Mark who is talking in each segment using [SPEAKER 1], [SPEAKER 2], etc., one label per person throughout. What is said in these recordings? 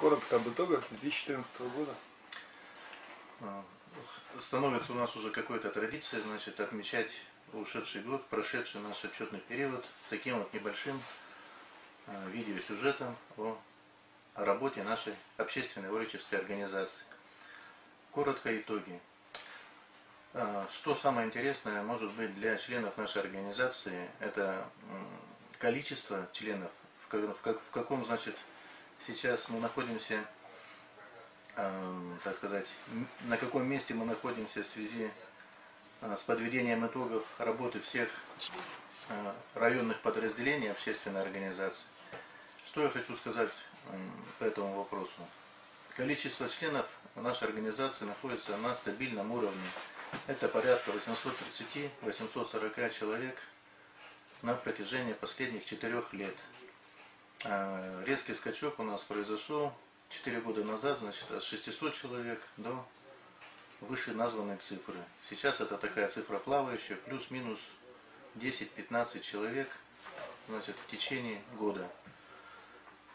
[SPEAKER 1] Коротко об итогах 2014 года.
[SPEAKER 2] А, Становится у нас уже какой-то традицией, значит, отмечать ушедший год, прошедший наш отчетный период таким вот небольшим а, видеосюжетом о работе нашей общественной урочистой организации. Коротко итоги. А, Что самое интересное может быть для членов нашей организации, это количество членов, в каком, значит, сейчас мы находимся эм, так сказать, на каком месте мы находимся в связи э, с подведением итогов работы всех э, районных подразделений общественной организации. Что я хочу сказать м, по этому вопросу? Количество членов нашей организации находится на стабильном уровне. Это порядка 830-840 человек на протяжении последних четырех лет. А, Резкий скачок у нас произошел 4 года назад, значит, от 600 человек до выше названной цифры. Сейчас это такая цифра плавающая, плюс-минус 10-15 человек значит, в течение года.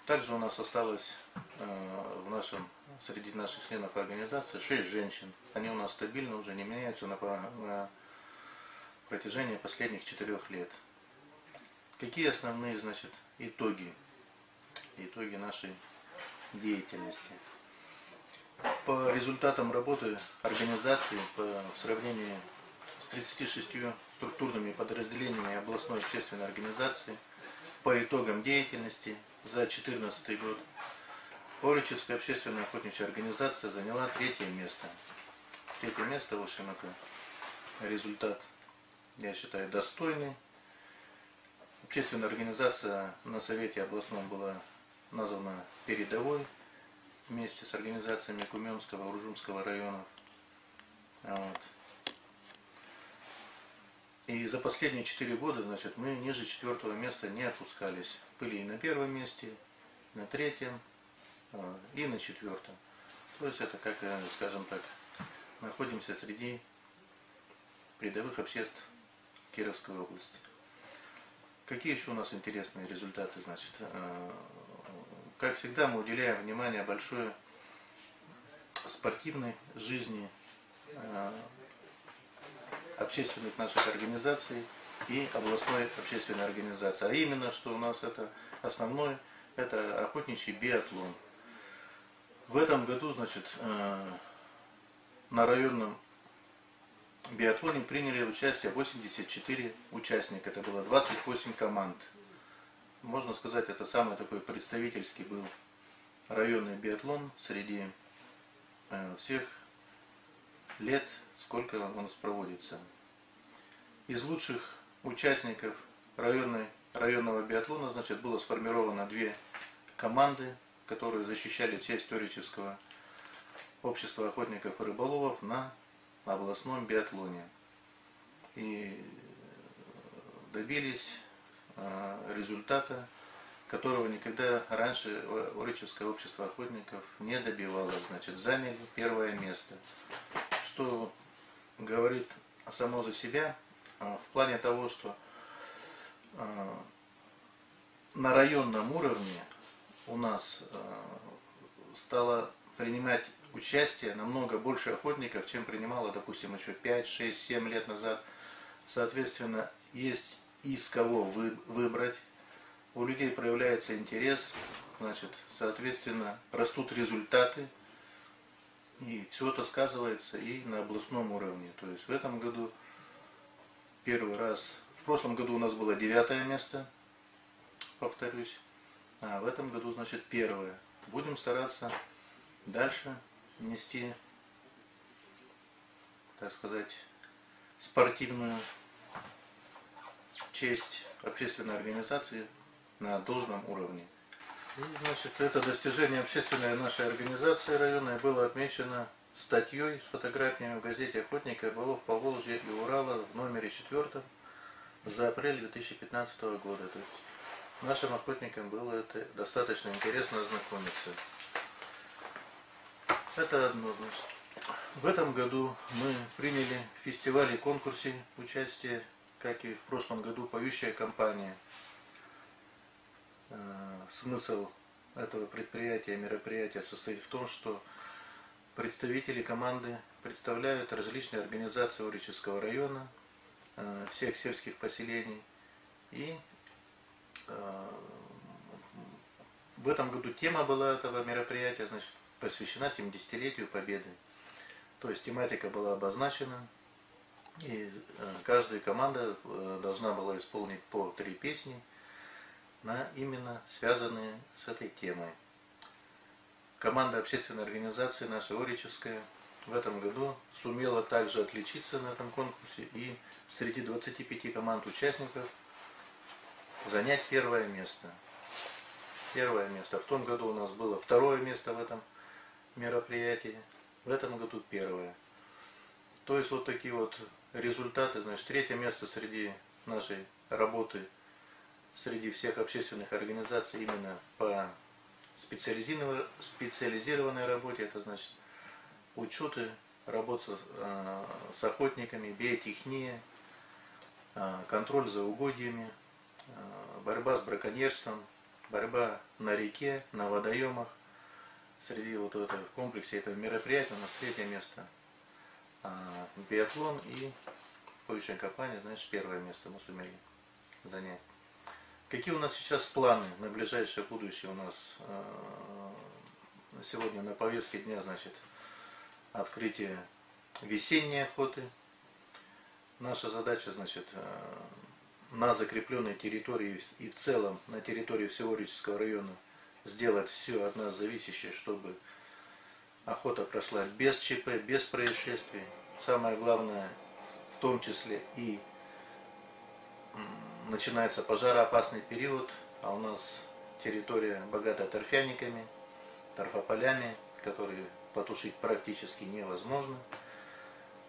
[SPEAKER 2] Также у нас осталось э, в нашем, среди наших членов организации 6 женщин. Они у нас стабильно уже не меняются на, на протяжении последних 4 лет. Какие основные значит, итоги? Итоги нашей деятельности. По результатам работы организации по, в сравнении с 36 структурными подразделениями областной общественной организации по итогам деятельности за 2014 год Оричевская общественная охотничья организация заняла третье место. Третье место, в общем, это результат, я считаю, достойный. Общественная организация на Совете областном была названа передовой вместе с организациями Куменского, Уржумского районов. Вот. И за последние четыре года, значит, мы ниже четвертого места не опускались. Были и на первом месте, на третьем, и на четвертом. То есть это, как, э, скажем так, находимся среди передовых обществ Кировской области. Какие еще у нас интересные результаты, значит? Как всегда, мы уделяем внимание большое спортивной жизни э, общественных наших организаций и областной общественной организации. А именно, что у нас это основной, это охотничий биатлон. В этом году, значит, э, на районном биатлоне приняли участие 84 участника. Это было 28 команд. Можно сказать, это самый такой представительский был районный биатлон среди э, всех лет, сколько он у нас проводится. Из лучших участников районной, районного биатлона, значит, было сформировано две команды, которые защищали честь Оричевского общества охотников и рыболовов на областном биатлоне. И добились результата, которого никогда раньше Урычевское общество охотников не добивалось. Значит, заняли первое место. Что говорит само за себя э, в плане того, что э, на районном уровне у нас стало принимать участие намного больше охотников, чем принимало, допустим, еще 5, 6, 7 лет назад. Соответственно, есть из кого вы- выбрать. У людей проявляется интерес, значит, соответственно, растут результаты. И все это сказывается и на областном уровне. То есть в этом году первый раз, в прошлом году у нас было девятое место, повторюсь, а в этом году, значит, первое. Будем стараться дальше нести, так сказать, спортивную честь общественной организации на должном уровне. И, значит, это достижение общественной нашей организации районной было отмечено статьей с фотографиями в газете «Охотник и рыболов Поволжья и Урала» в номере четвертом за апрель 2015 года. То есть нашим охотникам было это достаточно интересно ознакомиться. Это одно, значит. В этом году мы приняли в фестивале конкурсе участие, как и в прошлом году, поющая компания. Э, Смысл этого предприятия, мероприятия состоит в том, что представители команды представляют различные организации Урического района, э, всех сельских поселений. И э, в этом году тема была этого мероприятия, значит, посвящена 70-летию Победы. То есть тематика была обозначена, и э, каждая команда э, должна была исполнить по три песни, на именно связанные с этой темой. Команда общественной организации наша Орическая в этом году сумела также отличиться на этом конкурсе и среди 25 команд участников занять первое место. Первое место. В том году у нас было второе место в этом мероприятии, в этом году первое. То есть вот такие вот результаты, значит, третье место среди нашей работы, среди всех общественных организаций именно по специализированной, специализированной работе, это значит учеты, работа э, с охотниками, биотехния, э, контроль за угодьями, э, борьба с браконьерством, борьба на реке, на водоемах. Среди вот этого в комплексе этого мероприятия у нас третье место биатлон и в поющей компании, знаешь, первое место мы сумели занять. Какие у нас сейчас планы на ближайшее будущее у нас сегодня на повестке дня, значит, открытие весенней охоты. Наша задача, значит, на закрепленной территории и в целом на территории всего Рического района сделать все от нас зависящее, чтобы охота прошла без ЧП, без происшествий. Самое главное, в том числе и начинается пожароопасный период, а у нас территория богата торфяниками, торфополями, которые потушить практически невозможно.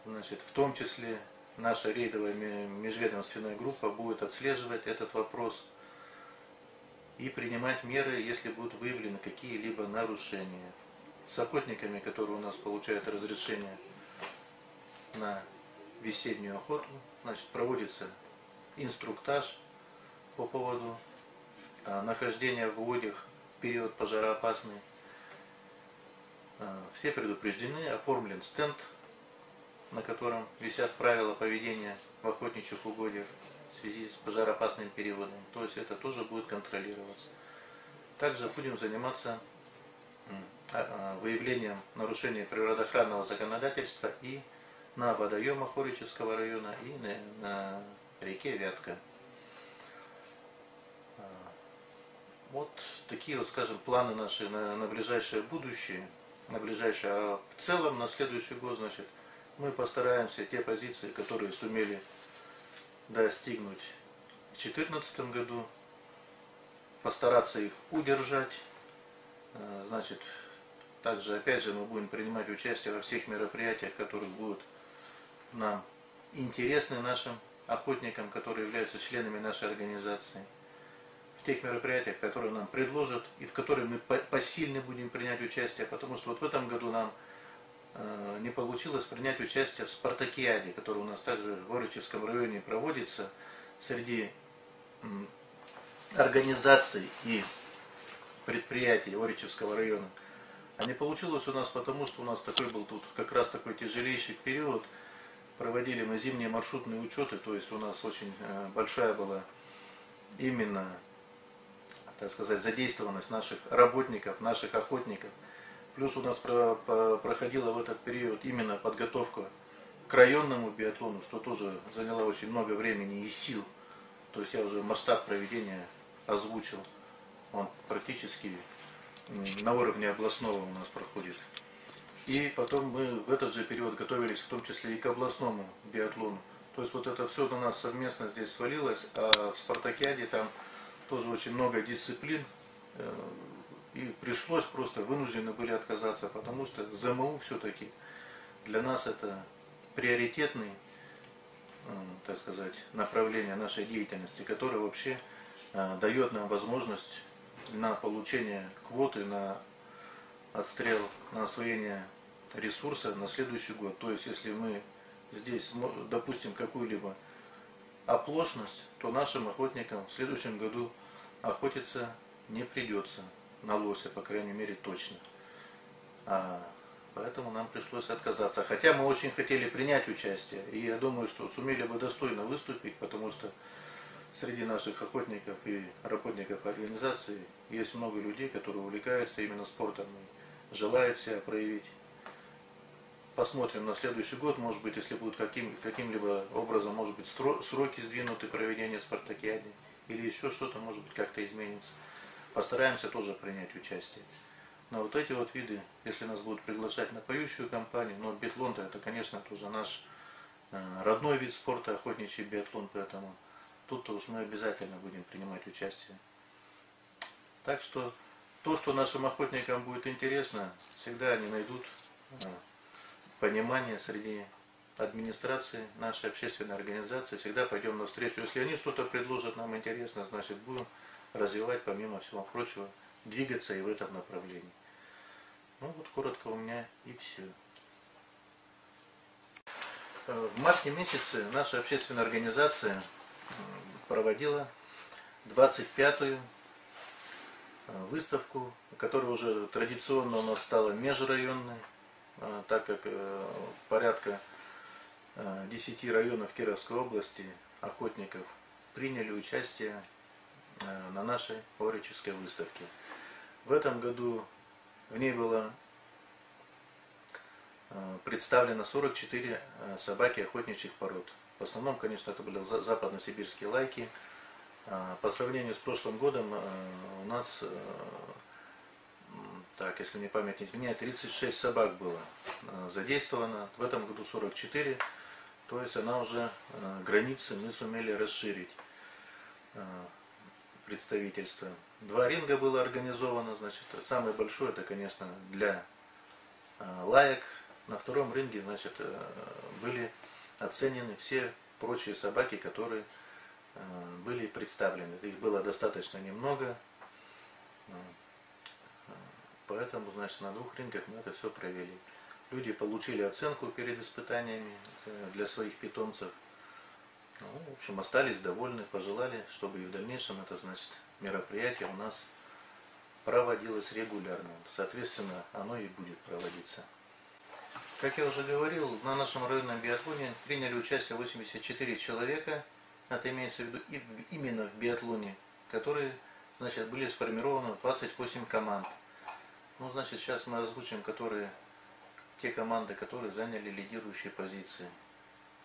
[SPEAKER 2] Значит, в том числе наша рейдовая межведомственная группа будет отслеживать этот вопрос и принимать меры, если будут выявлены какие-либо нарушения. С охотниками, которые у нас получают разрешение на весеннюю охоту, значит, проводится инструктаж по поводу а, нахождения в угодьях в период пожароопасный. А, все предупреждены, оформлен стенд на котором висят правила поведения в охотничьих угодьях в связи с пожароопасным периодом. То есть это тоже будет контролироваться. Также будем заниматься выявлением нарушений природоохранного законодательства и на водоемах Орического района, и на, реке Вятка. А, вот такие вот, скажем, планы наши на, на ближайшее будущее, на ближайшее, а в целом на следующий год, значит, мы постараемся те позиции, которые сумели достигнуть в 2014 году, постараться их удержать. Значит, также, опять же, мы будем принимать участие во всех мероприятиях, которые будут нам интересны нашим охотникам, которые являются членами нашей организации. В тех мероприятиях, которые нам предложат и в которые мы посильны будем принять участие, потому что вот в этом году нам Э, не получилось принять участие в спартакиаде, который у нас также в Орочевском районе проводится среди организаций и предприятий Оричевского района. А не получилось у нас потому, что у нас такой был тут как раз такой тяжелейший период. Проводили мы зимние маршрутные учеты, то есть у нас очень э, большая была именно, так сказать, задействованность наших работников, наших охотников – Плюс у нас проходила в этот период именно подготовка к районному биатлону, что тоже заняло очень много времени и сил. То есть я уже масштаб проведения озвучил. Он практически на уровне областного у нас проходит. И потом мы в этот же период готовились в том числе и к областному биатлону. То есть вот это все на нас совместно здесь свалилось, а в Спартакиаде там тоже очень много дисциплин, э, и пришлось просто, вынуждены были отказаться, потому что ЗМУ все-таки для нас это приоритетный, так сказать, направление нашей деятельности, которое вообще э, дает нам возможность на получение квоты, на отстрел, на освоение ресурса на следующий год. То есть, если мы здесь допустим какую-либо оплошность, то нашим охотникам в следующем году охотиться не придется на лося, по крайней мере, точно. А, поэтому нам пришлось отказаться. Хотя мы очень хотели принять участие. И я думаю, что сумели бы достойно выступить, потому что среди наших охотников и работников организации есть много людей, которые увлекаются именно спортом и желают себя проявить. Посмотрим на следующий год, может быть, если будут каким, каким-либо образом, может быть, сроки сдвинуты проведения спартакиады или еще что-то, может быть, как-то изменится. Постараемся тоже принять участие. Но вот эти вот виды, если нас будут приглашать на поющую компанию, но биатлон-то это, конечно, тоже наш э, родной вид спорта, охотничий биатлон, поэтому тут-то уж мы обязательно будем принимать участие. Так что то, что нашим охотникам будет интересно, всегда они найдут э, понимание среди администрации, нашей общественной организации. Всегда пойдем навстречу. Если они что-то предложат нам интересно, значит будем развивать, помимо всего прочего, двигаться и в этом направлении. Ну вот коротко у меня и все. В марте месяце наша общественная организация проводила 25-ю э, выставку, которая уже традиционно у нас стала межрайонной, э, так как э, порядка э, 10 районов Кировской области охотников приняли участие на нашей Орической выставке. В этом году в ней было представлено 44 э, собаки охотничьих пород. В основном, конечно, это были за- западносибирские лайки. А По сравнению с прошлым годом э, у нас, э, так, если мне память не изменяет, 36 собак было э, задействовано. В этом году 44. То есть она уже границы мы сумели расширить представительство. Два ринга было организовано, значит, самый большой это, конечно, для лаек. На втором ринге, значит, были оценены все прочие собаки, которые э, были представлены. Их было достаточно немного, э, поэтому, значит, на двух рингах мы это все провели. Люди получили оценку перед испытаниями э, для своих питомцев. Ну, в общем, остались довольны, пожелали, чтобы и в дальнейшем это, значит, мероприятие у нас проводилось регулярно. Соответственно, оно и будет проводиться. Как я уже говорил, на нашем районном биатлоне приняли участие 84 человека. Это имеется в виду именно в биатлоне, которые, значит, были сформированы 28 команд. Ну, значит, сейчас мы озвучим, которые, те команды, которые заняли лидирующие позиции.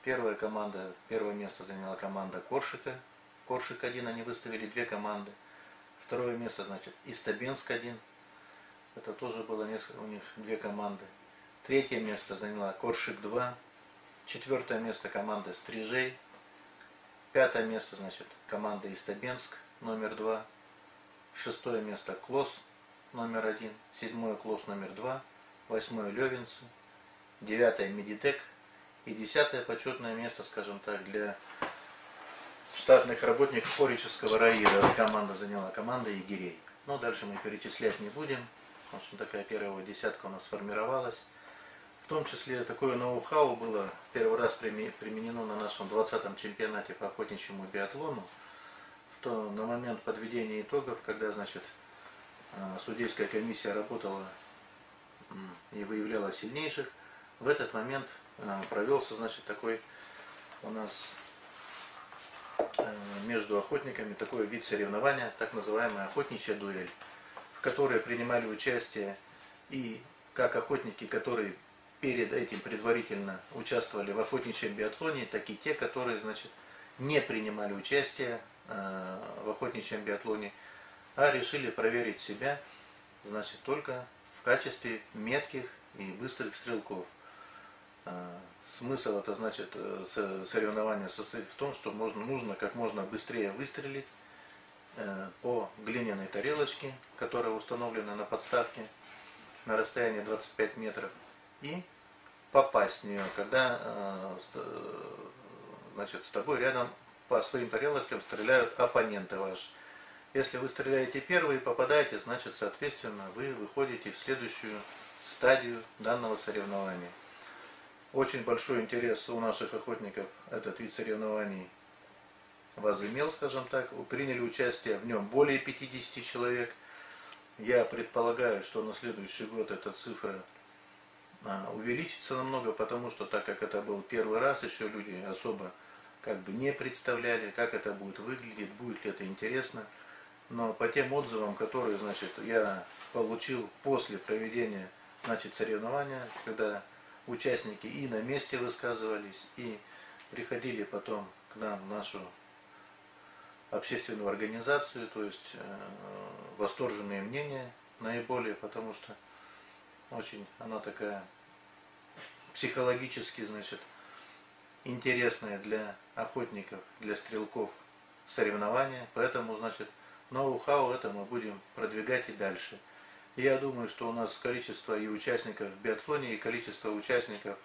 [SPEAKER 2] Первая команда, первое место заняла команда Коршика. Коршик один, они выставили две команды. Второе место, значит, Истабенск один. Это тоже было несколько, у них две команды. Третье место заняла Коршик 2. Четвертое место команда Стрижей. Пятое место, значит, команда Истабенск номер 2. Шестое место Клосс номер 1. Седьмое Клосс номер 2. Восьмое Левинцы. Девятое Медитек. И десятое почетное место, скажем так, для штатных работников Хорического района. Команда заняла команда егерей. Но дальше мы перечислять не будем. В общем, такая первая десятка у нас сформировалась. Том числе такое ноу-хау было первый раз приме- применено на нашем 20-м чемпионате по охотничьему биатлону. В то, на момент подведения итогов, когда, значит, э, судейская комиссия работала и выявляла сильнейших, в этот момент э, провелся, значит, такой у нас э, между охотниками такой вид соревнования, так называемая охотничья дуэль, в которой принимали участие и как охотники, которые перед этим предварительно участвовали в охотничьем биатлоне, так и те, которые, значит, не принимали участие э, в охотничьем биатлоне, а решили проверить себя, значит, только в качестве метких и быстрых стрелков. Э, Смысл это значит э, со- соревнования состоит в том, что можно, нужно как можно быстрее выстрелить по глиняной тарелочке, которая установлена на подставке на расстоянии 25 метров, и попасть в нее, когда э, э, значит, с тобой рядом по своим тарелочкам стреляют оппоненты ваши. Если вы стреляете первый и попадаете, значит, соответственно, вы выходите в следующую стадию данного соревнования. Очень большой интерес у наших охотников этот вид соревнований возымел, скажем так. Приняли участие в нем более 50 человек. Я предполагаю, что на следующий год эта цифра увеличится намного, потому что так как это был первый раз, еще люди особо как бы не представляли, как это будет выглядеть, будет ли это интересно. Но по тем отзывам, которые, значит, я получил после проведения, значит, соревнования, когда участники и на месте высказывались, и приходили потом к нам в нашу общественную организацию, то есть э, восторженные мнения наиболее, потому что очень она такая психологически, значит, интересная для охотников, для стрелков соревнования, поэтому, значит, ноу-хау это мы будем продвигать и дальше. Я думаю, что у нас количество и участников в биатлоне, и количество участников,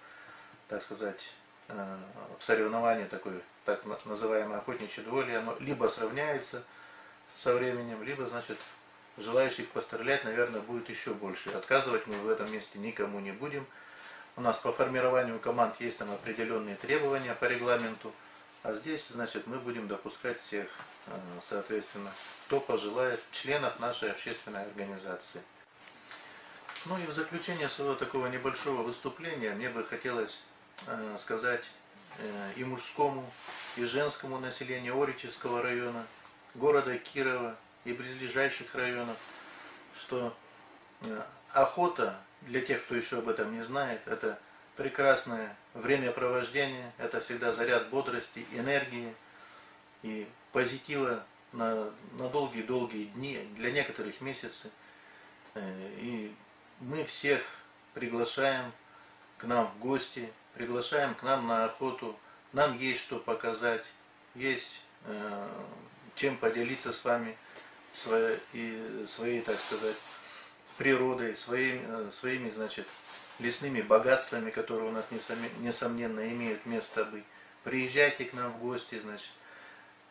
[SPEAKER 2] так сказать, э, в соревновании такой, так называемой охотничьей дуэли, оно либо сравняется со временем, либо, значит, желающих пострелять, наверное, будет еще больше. Отказывать мы в этом месте никому не будем. У нас по формированию команд есть там определенные требования по регламенту. А здесь, значит, мы будем допускать всех, э, соответственно, кто пожелает, членов нашей общественной организации. Ну и в заключение своего такого небольшого выступления мне бы хотелось э, сказать э, и мужскому, и женскому населению Орического района, города Кирова и близлежащих районов, что охота, для тех, кто еще об этом не знает, это прекрасное времяпровождение, это всегда заряд бодрости, энергии и позитива на, на долгие-долгие дни, для некоторых месяцы. Э, и мы всех приглашаем к нам в гости, приглашаем к нам на охоту. Нам есть что показать, есть э, чем поделиться с вами своей, своей так сказать, природой, своими, э, своими значит, лесными богатствами, которые у нас несомненно имеют место быть. Приезжайте к нам в гости, значит.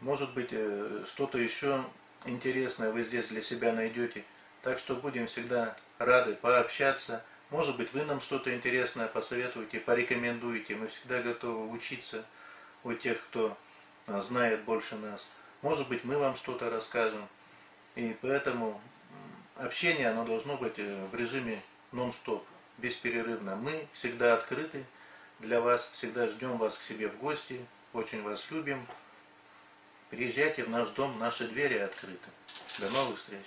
[SPEAKER 2] Может быть, э, что-то еще интересное вы здесь для себя найдете. Так что будем всегда рады пообщаться. Может быть, вы нам что-то интересное посоветуете, порекомендуете. Мы всегда готовы учиться у тех, кто а, знает больше нас. Может быть, мы вам что-то расскажем. И поэтому общение, оно должно быть э, в режиме нон-стоп бесперерывно. Мы всегда открыты для вас, всегда ждем вас к себе в гости, очень вас любим. Приезжайте в наш дом, наши двери открыты. До новых встреч!